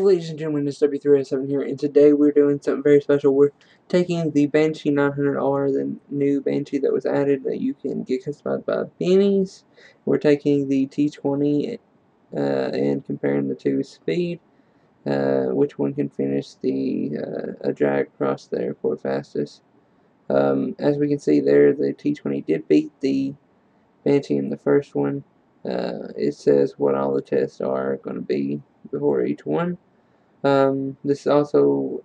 ladies and gentlemen, it's W387 here, and today we're doing something very special. We're taking the Banshee 900R, the new Banshee that was added that you can get customized by Benny's. We're taking the T20 uh, and comparing the two speed, uh, which one can finish the uh, a drag across the airport fastest. Um, as we can see there, the T20 did beat the Banshee in the first one. Uh, it says what all the tests are going to be before each one. Um, this also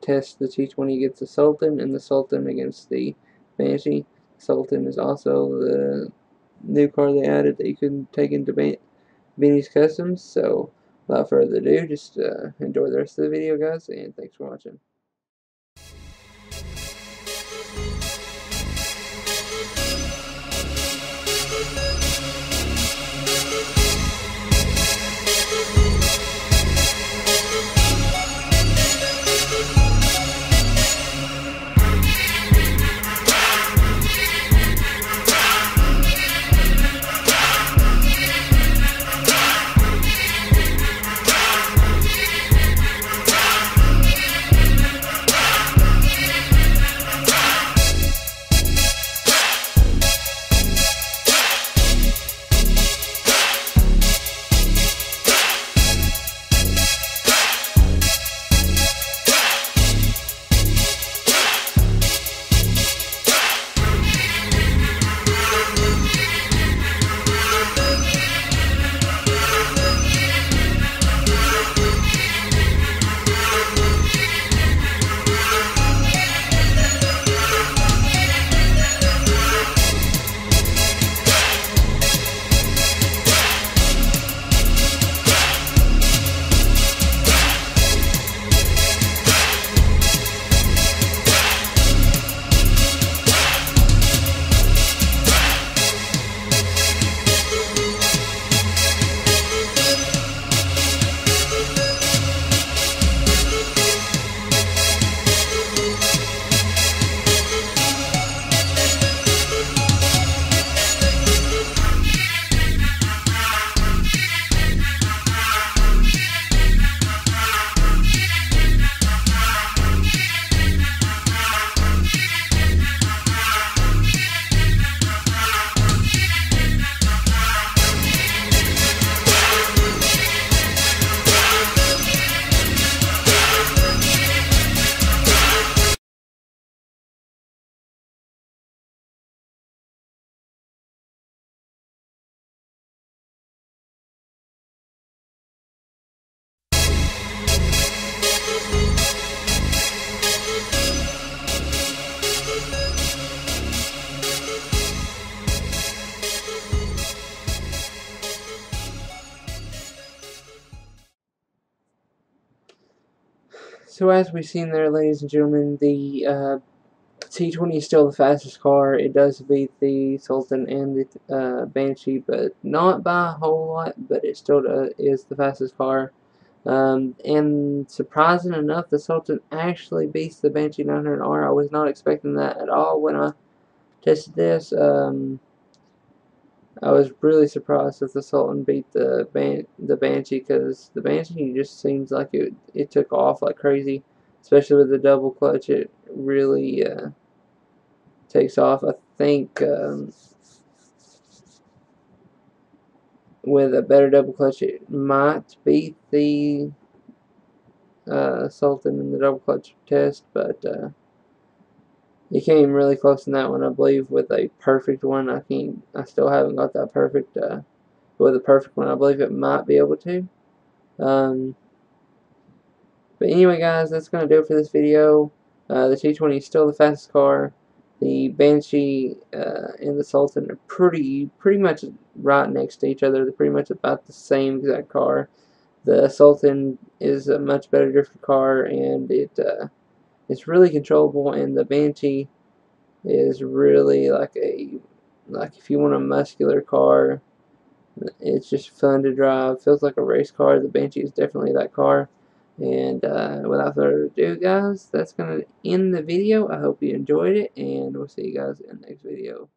tests the T20 against the Sultan and the Sultan against the Banshee. Sultan is also the new car they added that you can take into Ban Benny's Customs. So, without further ado, just uh, enjoy the rest of the video, guys, and thanks for watching. So as we've seen there, ladies and gentlemen, the uh, T20 is still the fastest car. It does beat the Sultan and the uh, Banshee, but not by a whole lot, but it still does, is the fastest car. Um, and surprising enough, the Sultan actually beats the Banshee 900R. I was not expecting that at all when I tested this. Um, I was really surprised that the Sultan beat the ban the Banshee because the Banshee just seems like it it took off like crazy, especially with the double clutch. It really uh, takes off. I think um, with a better double clutch, it might beat the uh, Sultan in the double clutch test, but. Uh, he came really close in that one, I believe, with a perfect one. I can I still haven't got that perfect. Uh, with a perfect one, I believe it might be able to. Um, but anyway, guys, that's going to do it for this video. Uh, the T20 is still the fastest car. The Banshee uh, and the Sultan are pretty, pretty much right next to each other. They're pretty much about the same exact car. The Sultan is a much better drifter car, and it uh, it's really controllable and the Banshee is really like a like if you want a muscular car it's just fun to drive. Feels like a race car. The Banshee is definitely that car. And uh, without further ado guys that's gonna end the video. I hope you enjoyed it and we'll see you guys in the next video